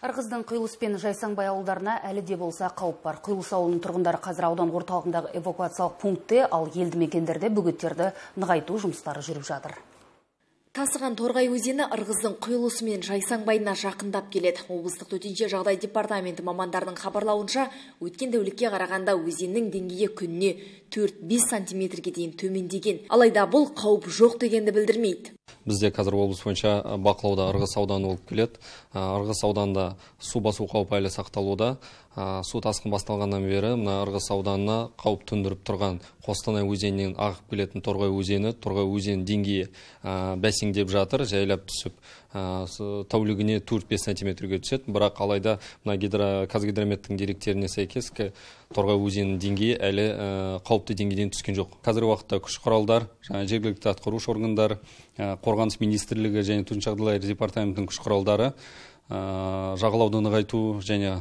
Ырғыздың Құйылыс пен Жайсаңбай ауылдарына әлі де болса қауіп бар. Құйылыс ауылының тұрғындары қазір аудан орталығындағы эвакуациялық пунктте, ал елді мекендерде бөгеттерді нығайту жұмыстары жүріп жатыр. Тасыған Торғай өзені Ырғыздың құйылысы мен Жайсаңбайына жақындап келеді. Облыстық төтенше жағдай департаменті мамандарының хабарлауынша, өткен тәулікке қарағанда өзеннің деңгейі күніне 4-5 сантиметрге дейін төмендеген. Алайда бұл қауіп жоқ дегенді білдірмейді. Бізде қазір облыс бойынша бақылауда ырғыз ауданы болып келеді. Ырғыз ауданында су басу қаупі әлі сақталуда. Су тасқын басталғаннан бері мына ырғыз ауданына қауіп төндіріп тұрған қостанай өзенінен ағып келетін торғай өзені торғай өзенінің деңгейі бәсеңдеп жатыр жайлап түсіп. Тәулігіне төрт бес сантиметрге түседі. Бірақ алайда мына гидро қазгидрометтің деректеріне сәйкес торғай өзенінің деңгейі әлі қауіпті деңгейден түскен жоқ. Қазіргі уақытта күш құралдар жергілікті атқарушы органдар қорғаныс министрлігі және төтенше жағдайлар департаментінің күш құралдары жағалауды нығайту және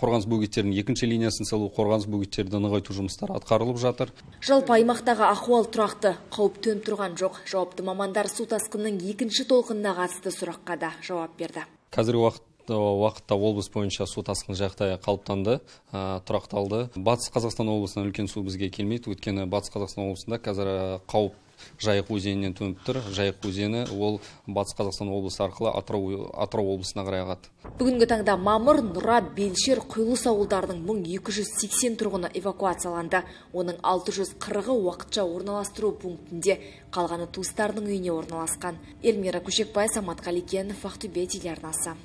қорғаныс бөгеттерінің екінші линиясын салу қорғаныс бөгеттерді нығайту жұмыстары атқарылып жатыр. Жалпы аймақтағы ахуал тұрақты қауіп төніп тұрған жоқ. Жауапты мамандар су тасқынының екінші толқынына қатысты сұраққа да жауап берді. Қазіргі уақыт уақытта облыс бойынша су тасқын жағдайы қалыптанды тұрақталды. Батыс қазақстан облысынан үлкен су бізге келмейді. Өйткені батыс қазақстан облысында қазір қауіп жайық өзенінен төніп тұр. Жайық өзені ол батыс қазақстан облысы арқылы атырау, атырау облысына қарай ағады. Бүгінгі таңда мамыр нұра белшер құйылыс ауылдарының 1280 тұрғыны эвакуацияланды. Оның 640-ы уақытша орналастыру пунктінде қалғаны туыстарының үйіне орналасқан. Эльмира көшекбай самат қалекенов ақтөбе телеарнасы.